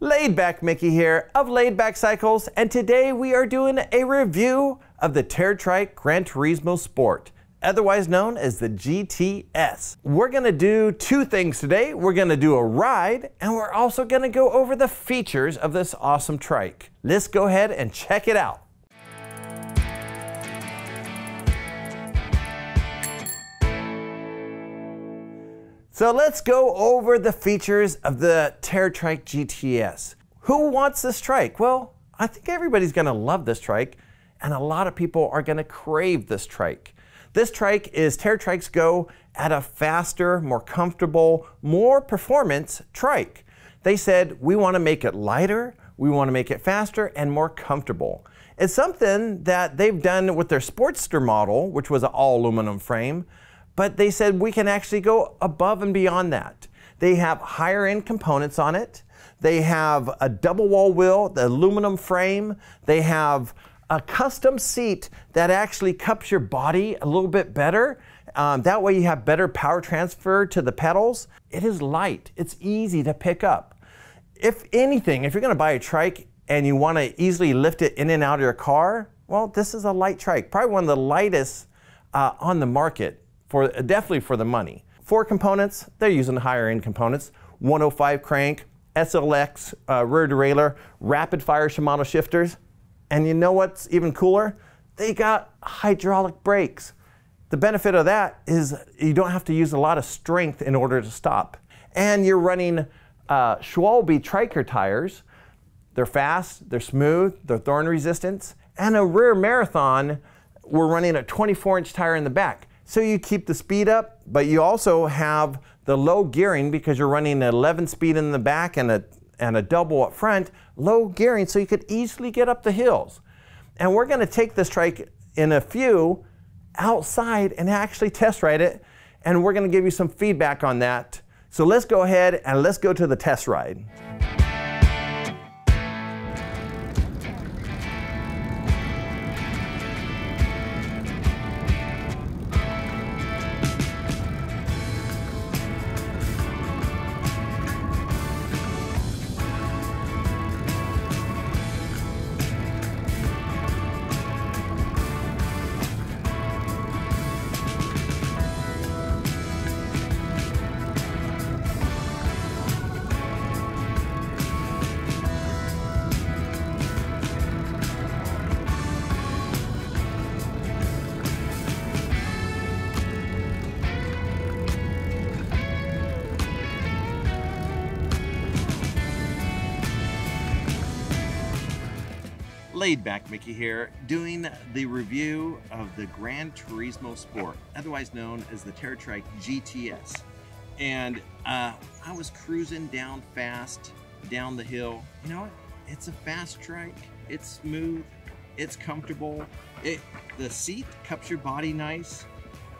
Laidback Mickey here of Laidback Cycles, and today we are doing a review of the TerraTrike Gran Turismo Sport, otherwise known as the GTS. We're gonna do two things today. We're gonna do a ride, and we're also gonna go over the features of this awesome trike. Let's go ahead and check it out. So let's go over the features of the TerraTrike GTS. Who wants this trike? Well, I think everybody's gonna love this trike, and a lot of people are gonna crave this trike. This trike is TerraTrikes Go at a faster, more comfortable, more performance trike. They said, we wanna make it lighter, we wanna make it faster and more comfortable. It's something that they've done with their Sportster model, which was an all aluminum frame, but they said we can actually go above and beyond that. They have higher end components on it. They have a double wall wheel, the aluminum frame. They have a custom seat that actually cups your body a little bit better. Um, that way you have better power transfer to the pedals. It is light. It's easy to pick up. If anything, if you're going to buy a trike and you want to easily lift it in and out of your car, well, this is a light trike. Probably one of the lightest uh, on the market for definitely for the money. For components, they're using higher end components. 105 crank, SLX uh, rear derailleur, rapid fire Shimano shifters. And you know what's even cooler? They got hydraulic brakes. The benefit of that is you don't have to use a lot of strength in order to stop. And you're running uh, Schwalbe Tryker tires. They're fast, they're smooth, they're thorn resistant. And a rear marathon, we're running a 24 inch tire in the back. So you keep the speed up, but you also have the low gearing because you're running an 11 speed in the back and a, and a double up front, low gearing so you could easily get up the hills. And we're gonna take this trike in a few outside and actually test ride it. And we're gonna give you some feedback on that. So let's go ahead and let's go to the test ride. Laid back Mickey here, doing the review of the Gran Turismo Sport, otherwise known as the TerraTrike GTS. And uh, I was cruising down fast down the hill. You know what? It's a fast trike. It's smooth. It's comfortable. It the seat cups your body nice,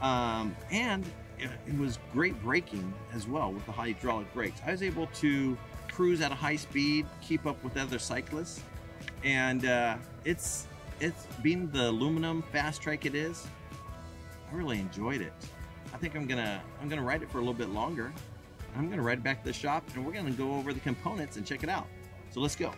um, and it, it was great braking as well with the hydraulic brakes. I was able to cruise at a high speed, keep up with other cyclists and uh, it's it's being the aluminum fast track it is. I really enjoyed it. I think I'm gonna I'm gonna ride it for a little bit longer. I'm gonna ride back to the shop and we're gonna go over the components and check it out. So let's go.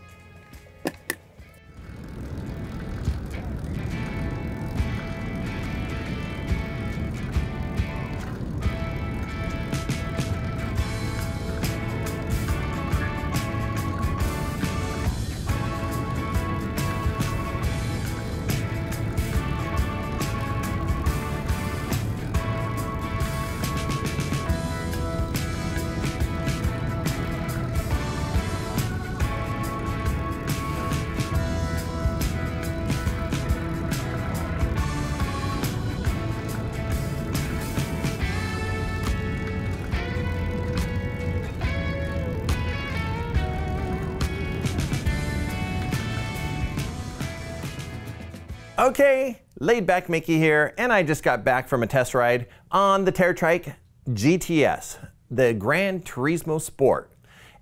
Okay, laid back Mickey here, and I just got back from a test ride on the TerraTrike GTS, the Gran Turismo Sport.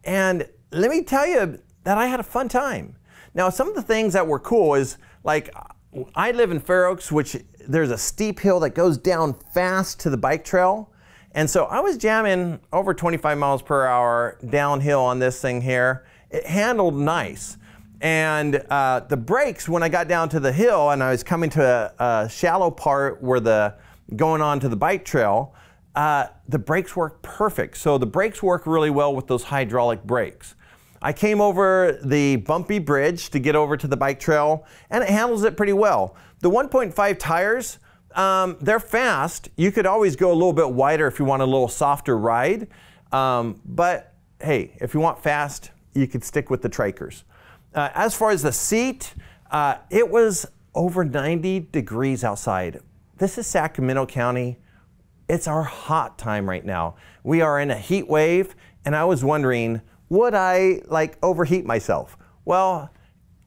And let me tell you that I had a fun time. Now, some of the things that were cool is like I live in Fair Oaks, which there's a steep hill that goes down fast to the bike trail. And so I was jamming over 25 miles per hour downhill on this thing here it handled nice. And uh, the brakes, when I got down to the hill and I was coming to a, a shallow part where the going on to the bike trail, uh, the brakes work perfect. So the brakes work really well with those hydraulic brakes. I came over the bumpy bridge to get over to the bike trail and it handles it pretty well. The 1.5 tires, um, they're fast. You could always go a little bit wider if you want a little softer ride. Um, but hey, if you want fast, you could stick with the Trykers. Uh, as far as the seat, uh, it was over 90 degrees outside. This is Sacramento County. It's our hot time right now. We are in a heat wave, and I was wondering, would I like overheat myself? Well,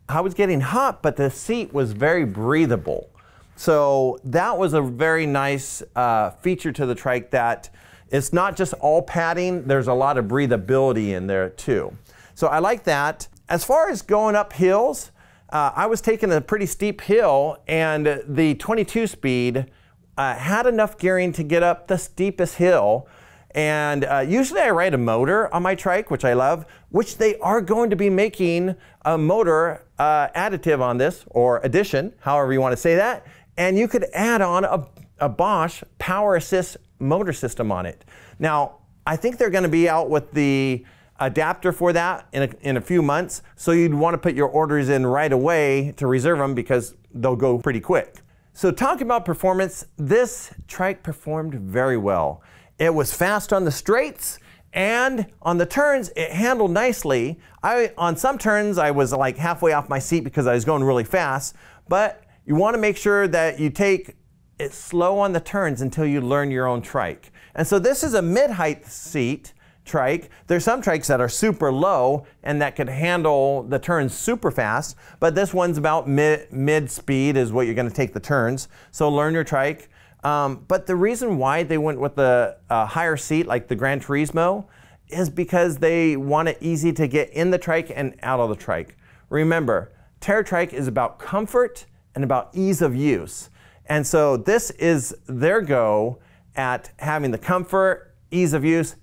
I was getting hot, but the seat was very breathable. So that was a very nice uh, feature to the trike that it's not just all padding, there's a lot of breathability in there too. So I like that. As far as going up hills, uh, I was taking a pretty steep hill and the 22 speed uh, had enough gearing to get up the steepest hill and uh, usually I ride a motor on my trike, which I love, which they are going to be making a motor uh, additive on this, or addition, however you want to say that. And you could add on a, a Bosch power assist motor system on it. Now, I think they're going to be out with the adapter for that in a, in a few months. So you'd want to put your orders in right away to reserve them because they'll go pretty quick. So talking about performance, this trike performed very well. It was fast on the straights and on the turns, it handled nicely. I, on some turns, I was like halfway off my seat because I was going really fast, but you want to make sure that you take it slow on the turns until you learn your own trike. And so this is a mid-height seat trike. There's some trikes that are super low and that could handle the turns super fast, but this one's about mid, mid speed is what you're going to take the turns. So learn your trike. Um, but the reason why they went with the uh, higher seat, like the Gran Turismo, is because they want it easy to get in the trike and out of the trike. Remember, TerraTrike is about comfort and about ease of use. And so this is their go at having the comfort, ease of use,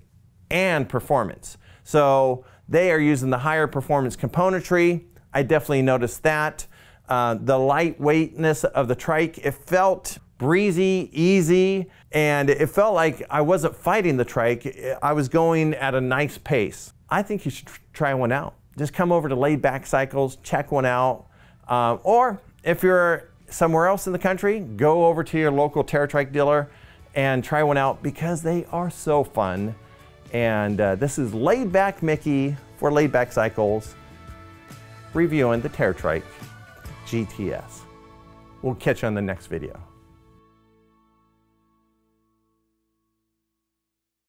and performance. So they are using the higher performance componentry. I definitely noticed that. Uh, the lightweightness of the trike, it felt breezy, easy, and it felt like I wasn't fighting the trike. I was going at a nice pace. I think you should try one out. Just come over to Laid Back Cycles, check one out. Uh, or if you're somewhere else in the country, go over to your local TerraTrike dealer and try one out because they are so fun. And uh, this is Laid Back Mickey for Laid Back Cycles reviewing the TerraTrike GTS. We'll catch you on the next video.